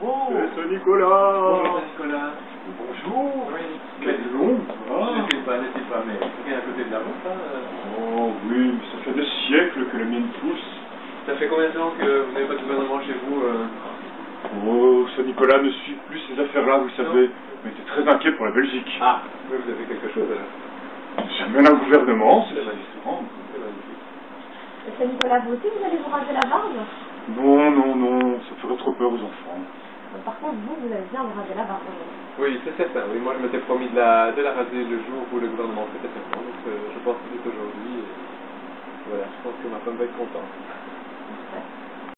Saint-Nicolas Bonjour Nicolas. Bonjour Oui. Quel long Ah. va N'était pas, n'était pas, mais c'est bien à côté de la route, hein. Oh oui, mais ça fait des siècles que la mienne pousse. Ça fait combien de temps que vous n'avez pas de gouvernement chez vous euh? Oh, Saint-Nicolas ne suit plus ces affaires-là, vous savez. Mais t'es très inquiet pour la Belgique. Ah, oui, vous avez quelque chose alors. Jamais un gouvernement, c'est la différence. C'est magnifique. C'est Nicolas, vous aussi, vous allez vous raser la barbe? Non, non, non, ça ferait trop peur aux enfants. Oui, c'est certain. Oui, moi je m'étais promis de la, de la raser le jour où le gouvernement fêtait ses Donc euh, je pense que c'est aujourd'hui. Voilà, je pense que ma femme va être contente.